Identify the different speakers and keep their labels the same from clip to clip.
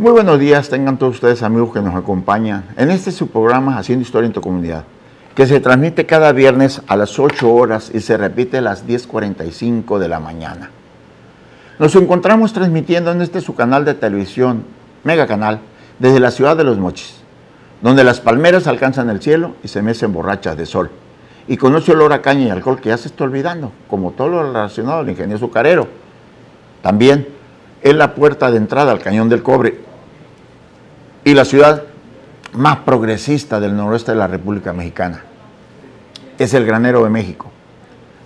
Speaker 1: Muy buenos días, tengan todos ustedes amigos que nos acompañan en este su programa Haciendo Historia en tu Comunidad, que se transmite cada viernes a las 8 horas y se repite a las 10.45 de la mañana. Nos encontramos transmitiendo en este su canal de televisión, Mega Canal, desde la ciudad de Los Mochis, donde las palmeras alcanzan el cielo y se mecen borrachas de sol. Y conoce olor a caña y alcohol que ya se está olvidando, como todo lo relacionado al ingenio azucarero. También es la puerta de entrada al Cañón del Cobre y la ciudad más progresista del noroeste de la República Mexicana. Es el granero de México.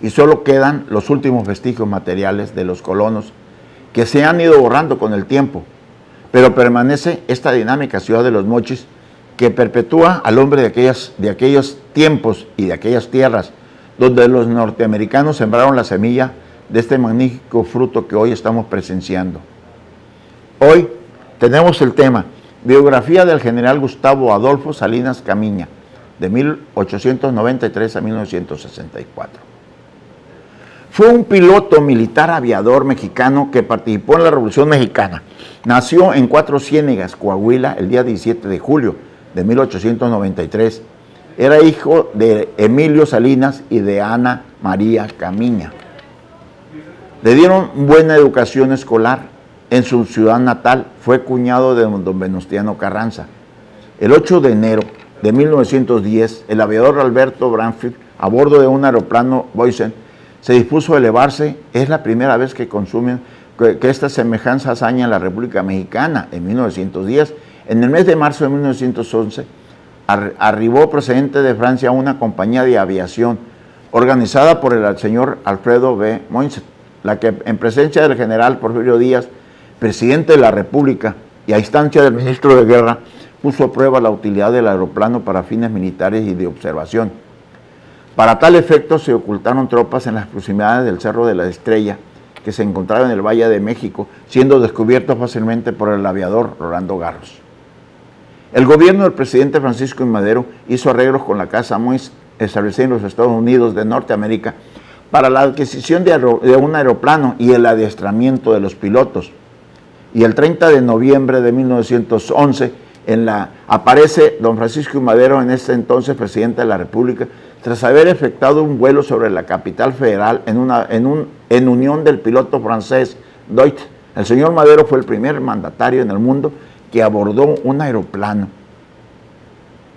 Speaker 1: Y solo quedan los últimos vestigios materiales de los colonos que se han ido borrando con el tiempo, pero permanece esta dinámica ciudad de los mochis que perpetúa al hombre de, aquellas, de aquellos tiempos y de aquellas tierras donde los norteamericanos sembraron la semilla de este magnífico fruto que hoy estamos presenciando. Hoy tenemos el tema Biografía del general Gustavo Adolfo Salinas Camiña, de 1893 a 1964. Fue un piloto militar aviador mexicano que participó en la Revolución Mexicana. Nació en Cuatro Ciénegas, Coahuila, el día 17 de julio de 1893. Era hijo de Emilio Salinas y de Ana María Camiña. Le dieron buena educación escolar. En su ciudad natal fue cuñado de don Venustiano Carranza. El 8 de enero de 1910, el aviador Alberto Branfield, a bordo de un aeroplano Boysen, se dispuso a elevarse. Es la primera vez que consumen que, esta semejanza hazaña en la República Mexicana en 1910. En el mes de marzo de 1911 arribó procedente de Francia una compañía de aviación organizada por el señor Alfredo B. Moinset, la que en presencia del general Porfirio Díaz, presidente de la República, y a instancia del ministro de Guerra, puso a prueba la utilidad del aeroplano para fines militares y de observación. Para tal efecto se ocultaron tropas en las proximidades del Cerro de la Estrella, que se encontraba en el Valle de México, siendo descubierto fácilmente por el aviador Rolando Garros. El gobierno del presidente Francisco I. Madero hizo arreglos con la Casa Mois, establecida en los Estados Unidos de Norteamérica, para la adquisición de, de un aeroplano y el adiestramiento de los pilotos. Y el 30 de noviembre de 1911 en la, aparece don Francisco. Madero, en ese entonces presidente de la República, tras haber efectuado un vuelo sobre la capital federal en, una, en, un, en unión del piloto francés Deutsch. El señor Madero fue el primer mandatario en el mundo que abordó un aeroplano.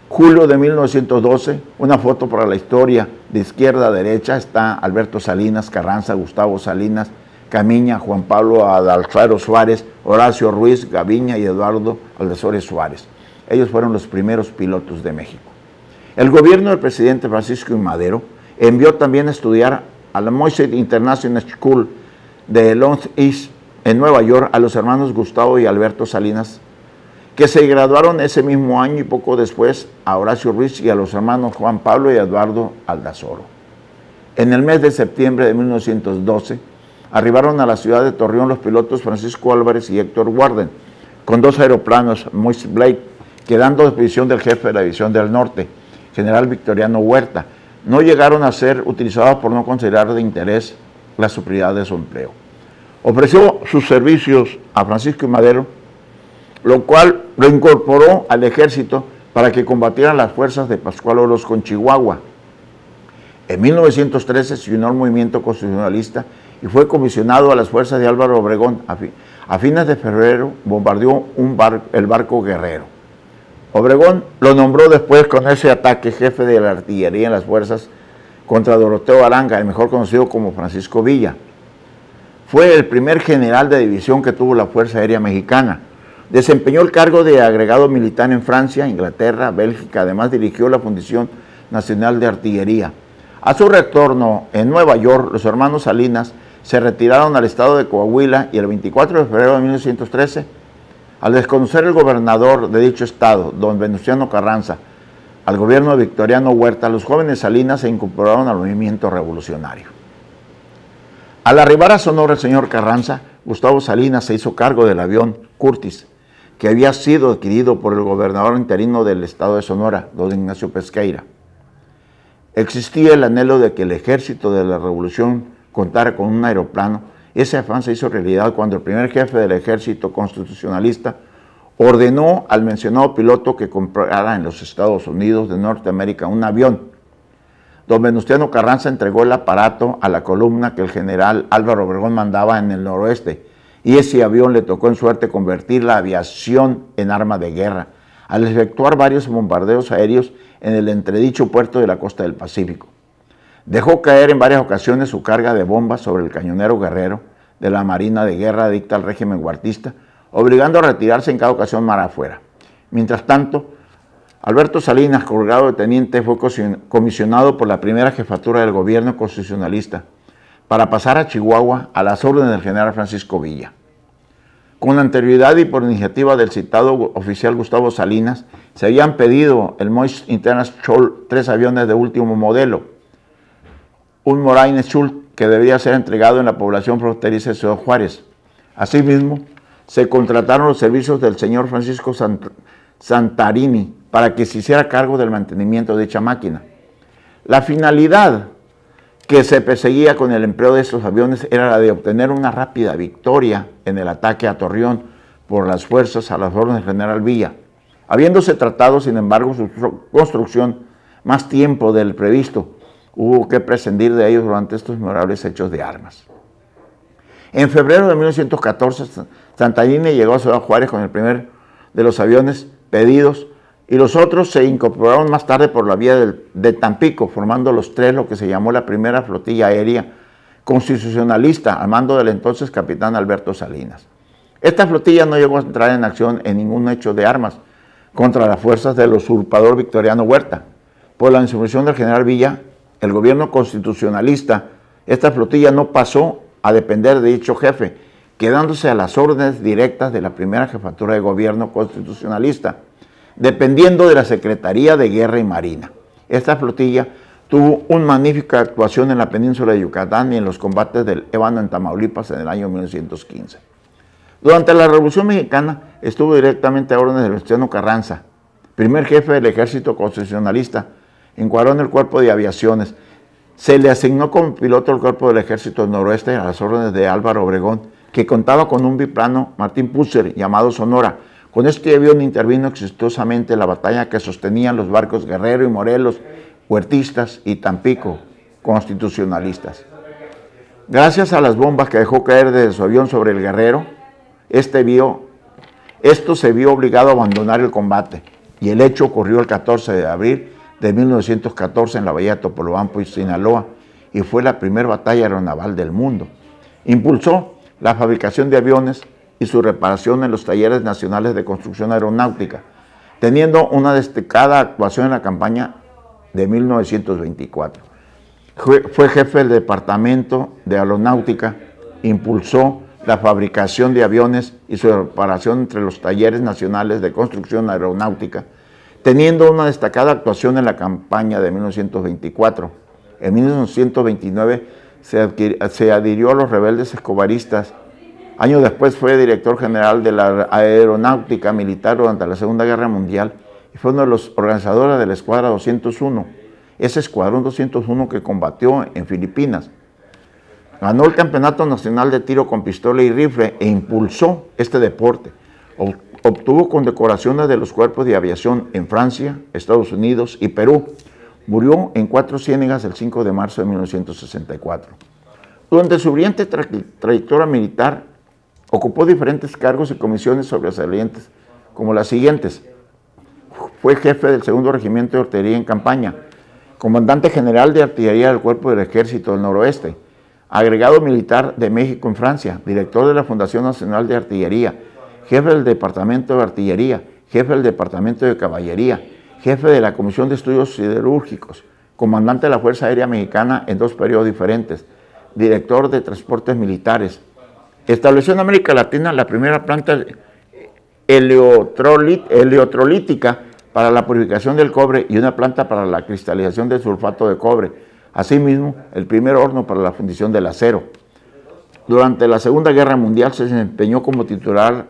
Speaker 1: Julio de 1912, una foto para la historia, de izquierda a derecha está Alberto Salinas, Carranza, Gustavo Salinas, Camiña, Juan Pablo Adalfaro Suárez, Horacio Ruiz, Gaviña y Eduardo Aldesores Suárez. Ellos fueron los primeros pilotos de México. El gobierno del presidente Francisco I. Madero envió también a estudiar a la Moisés International School de Long East en Nueva York a los hermanos Gustavo y Alberto Salinas, que se graduaron ese mismo año y poco después a Horacio Ruiz y a los hermanos Juan Pablo y Eduardo Aldazoro. En el mes de septiembre de 1912 arribaron a la ciudad de Torreón los pilotos Francisco Álvarez y Héctor Warden con dos aeroplanos Moise Blake, quedando visión del jefe de la División del Norte general Victoriano Huerta, no llegaron a ser utilizados por no considerar de interés la superioridad de su empleo. Ofreció sus servicios a Francisco y Madero, lo cual lo incorporó al ejército para que combatieran las fuerzas de Pascual Oros con Chihuahua. En 1913 se unió al movimiento constitucionalista y fue comisionado a las fuerzas de Álvaro Obregón. A, fines de febrero bombardeó un el barco Guerrero. Obregón lo nombró después con ese ataque jefe de la artillería en las fuerzas contra Doroteo Aranga, el mejor conocido como Francisco Villa. Fue el primer general de división que tuvo la Fuerza Aérea Mexicana. Desempeñó el cargo de agregado militar en Francia, Inglaterra, Bélgica. Además dirigió la Fundación Nacional de Artillería. A su retorno en Nueva York, los hermanos Salinas se retiraron al estado de Coahuila y el 24 de febrero de 1913 al desconocer el gobernador de dicho estado, don Venustiano Carranza, al gobierno de Victoriano Huerta, los jóvenes Salinas se incorporaron al movimiento revolucionario. Al arribar a Sonora el señor Carranza, Gustavo Salinas se hizo cargo del avión Curtis, que había sido adquirido por el gobernador interino del estado de Sonora, don Ignacio Pesqueira. Existía el anhelo de que el ejército de la revolución contara con un aeroplano ese afán se hizo realidad cuando el primer jefe del ejército constitucionalista ordenó al mencionado piloto que comprara en los Estados Unidos de Norteamérica un avión. Don Venustiano Carranza entregó el aparato a la columna que el general Álvaro Obregón mandaba en el noroeste, y ese avión le tocó en suerte convertir la aviación en arma de guerra, al efectuar varios bombardeos aéreos en el entredicho puerto de la costa del Pacífico. Dejó caer en varias ocasiones su carga de bombas sobre el cañonero guerrero de la Marina de Guerra adicta al régimen guartista, obligando a retirarse en cada ocasión mar afuera. Mientras tanto, Alberto Salinas, colgado de teniente, fue comisionado por la primera jefatura del gobierno constitucionalista para pasar a Chihuahua a las órdenes del general Francisco Villa. Con anterioridad y por iniciativa del citado oficial Gustavo Salinas, se habían pedido el Moist International tres aviones de último modelo, un Moraine Schult que debería ser entregado en la población fronteriza de Ciudad Juárez. Asimismo, se contrataron los servicios del señor Francisco Santarini para que se hiciera cargo del mantenimiento de dicha máquina. La finalidad que se perseguía con el empleo de estos aviones era la de obtener una rápida victoria en el ataque a Torreón por las fuerzas a las órdenes del general Villa, habiéndose tratado, sin embargo, su construcción más tiempo del previsto, hubo que prescindir de ellos durante estos memorables hechos de armas. En febrero de 1914, Santallini llegó a Ciudad Juárez con el primer de los aviones pedidos y los otros se incorporaron más tarde por la vía de, Tampico, formando los tres lo que se llamó la primera flotilla aérea constitucionalista al mando del entonces capitán Alberto Salinas. Esta flotilla no llegó a entrar en acción en ningún hecho de armas contra las fuerzas del usurpador Victoriano Huerta. Por la insurrección del general Villa, el gobierno constitucionalista, esta flotilla no pasó a depender de dicho jefe, quedándose a las órdenes directas de la primera jefatura de gobierno constitucionalista dependiendo de la Secretaría de Guerra y Marina. Esta flotilla tuvo una magnífica actuación en la península de Yucatán y en los combates del Ébano en Tamaulipas en el año 1915. Durante la Revolución Mexicana estuvo directamente a órdenes de Venustiano Carranza, primer jefe del ejército constitucionalista, encuadró en el cuerpo de aviaciones. Se le asignó como piloto al cuerpo del ejército noroeste a las órdenes de Álvaro Obregón, que contaba con un biplano Martín Pusser llamado Sonora, con este avión intervino exitosamente la batalla que sostenían los barcos Guerrero y Morelos, huertistas y Tampico, constitucionalistas. Gracias a las bombas que dejó caer desde su avión sobre el Guerrero, este vio, esto se vio obligado a abandonar el combate y el hecho ocurrió el 14 de abril de 1914 en la bahía de Topolobampo y Sinaloa y fue la primera batalla aeronaval del mundo. Impulsó la fabricación de aviones y su reparación en los talleres nacionales de construcción aeronáutica, teniendo una destacada actuación en la campaña de 1924. Fue, jefe del Departamento de Aeronáutica, impulsó la fabricación de aviones y su reparación entre los talleres nacionales de construcción aeronáutica, teniendo una destacada actuación en la campaña de 1924. En 1929 se, se adhirió a los rebeldes escobaristas Años después fue director general de la Aeronáutica Militar durante la Segunda Guerra Mundial y fue uno de los organizadores de la Escuadra 201, ese Escuadrón 201 que combatió en Filipinas. Ganó el Campeonato Nacional de Tiro con Pistola y Rifle e impulsó este deporte. Obtuvo condecoraciones de los cuerpos de aviación en Francia, Estados Unidos y Perú. Murió en Cuatro Ciénegas el 5 de marzo de 1964. Durante su brillante trayectoria militar, Ocupó diferentes cargos y comisiones sobresalientes, como las siguientes. Fue jefe del segundo regimiento de artillería en campaña, comandante general de artillería del Cuerpo del Ejército del Noroeste, agregado militar de México en Francia, director de la Fundación Nacional de Artillería, jefe del Departamento de Artillería, jefe del Departamento de Caballería, jefe de la Comisión de Estudios Siderúrgicos, comandante de la Fuerza Aérea Mexicana en dos periodos diferentes, director de Transportes Militares, estableció en América Latina la primera planta heliotrolítica para la purificación del cobre y una planta para la cristalización del sulfato de cobre. Asimismo, el primer horno para la fundición del acero. Durante la Segunda Guerra Mundial se desempeñó como titular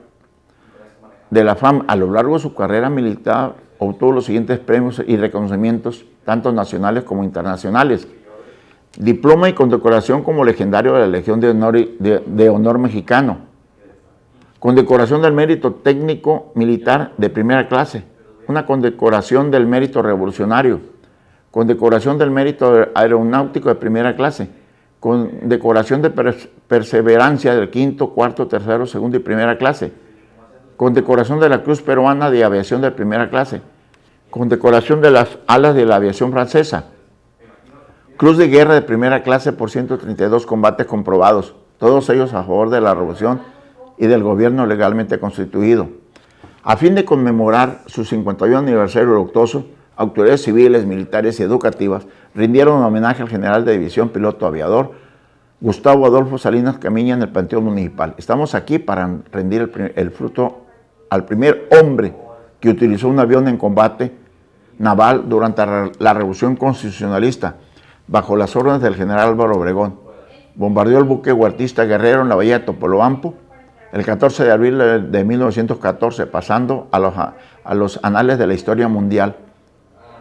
Speaker 1: de la FAM. A lo largo de su carrera militar obtuvo los siguientes premios y reconocimientos, tanto nacionales como internacionales diploma y condecoración como legendario de la Legión de Honor, de, Honor Mexicano, Condecoración del mérito técnico militar de primera clase. Una condecoración del mérito revolucionario. Condecoración del mérito aeronáutico de primera clase. Condecoración de perseverancia del quinto, cuarto, tercero, segundo y primera clase. Condecoración de la Cruz Peruana de Aviación de primera clase. Condecoración de las alas de la aviación francesa. Cruz de Guerra de primera clase por 132 combates comprobados, todos ellos a favor de la revolución y del gobierno legalmente constituido. A fin de conmemorar su 51 aniversario luctuoso, autoridades civiles, militares y educativas rindieron homenaje al general de división piloto aviador Gustavo Adolfo Salinas Camiña en el Panteón Municipal. Estamos aquí para rendir el, fruto al primer hombre que utilizó un avión en combate naval durante la Revolución Constitucionalista, bajo las órdenes del general Álvaro Obregón. Bombardeó el buque huertista Guerrero en la bahía de el 14 de abril de 1914, pasando a los, a los anales de la historia mundial.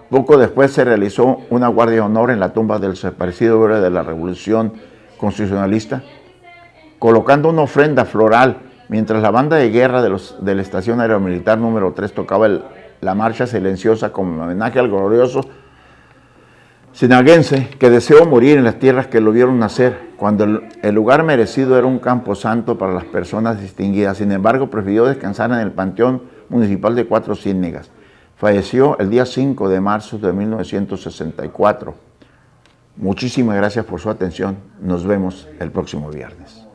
Speaker 1: Poco después se realizó una guardia de honor en la tumba del desaparecido héroe de la Revolución Constitucionalista, colocando una ofrenda floral mientras la banda de guerra de, la Estación Aeromilitar número 3 tocaba la marcha silenciosa como homenaje al glorioso sinaguense que deseó morir en las tierras que lo vieron nacer, cuando el, lugar merecido era un campo santo para las personas distinguidas. Sin embargo, prefirió descansar en el Panteón Municipal de Cuatro Ciénegas. Falleció el día 5 de marzo de 1964. Muchísimas gracias por su atención. Nos vemos el próximo viernes.